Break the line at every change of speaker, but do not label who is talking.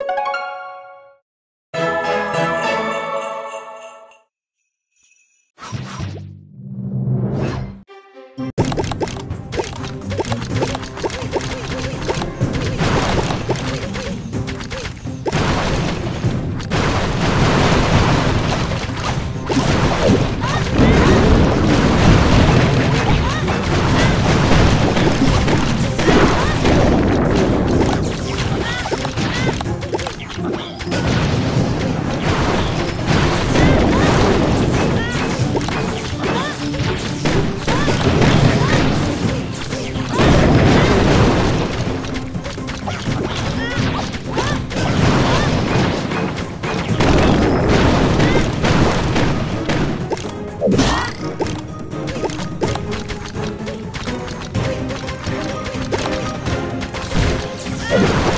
you you.